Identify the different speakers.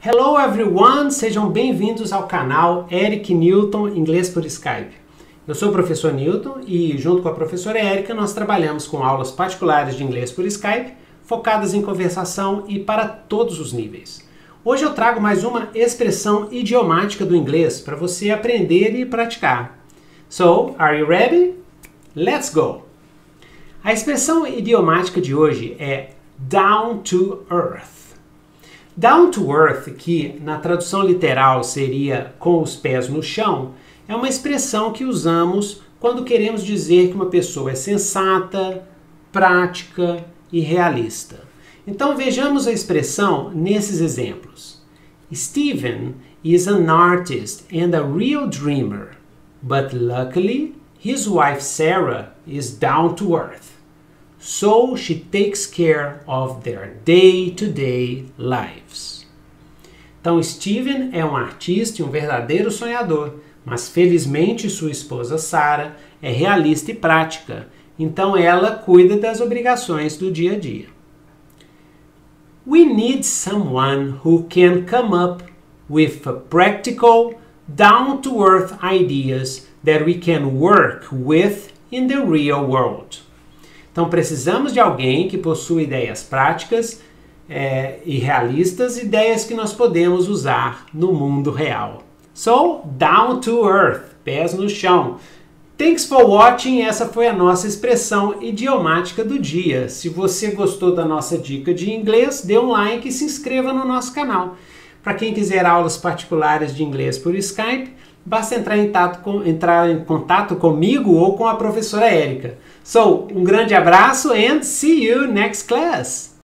Speaker 1: Hello everyone, sejam bem-vindos ao canal Eric Newton Inglês por Skype. Eu sou o professor Newton e, junto com a professora Erika, nós trabalhamos com aulas particulares de inglês por Skype, focadas em conversação e para todos os níveis. Hoje eu trago mais uma expressão idiomática do inglês para você aprender e praticar. So, are you ready? Let's go! A expressão idiomática de hoje é down to earth. Down to earth, que na tradução literal seria com os pés no chão, é uma expressão que usamos quando queremos dizer que uma pessoa é sensata, prática e realista. Então vejamos a expressão nesses exemplos. Stephen is an artist and a real dreamer, but luckily his wife Sarah is down to earth so she takes care of their day-to-day -day lives. Então, Steven é um artista e um verdadeiro sonhador, mas felizmente sua esposa Sarah é realista e prática, então ela cuida das obrigações do dia a dia. We need someone who can come up with practical, down to earth ideas that we can work with in the real world. Então precisamos de alguém que possua ideias práticas é, e realistas, ideias que nós podemos usar no mundo real. So, down to earth, pés no chão. Thanks for watching. Essa foi a nossa expressão idiomática do dia. Se você gostou da nossa dica de inglês, dê um like e se inscreva no nosso canal. Para quem quiser aulas particulares de inglês por Skype, basta entrar em, com, entrar em contato comigo ou com a professora Érica. So, um grande abraço and see you next class!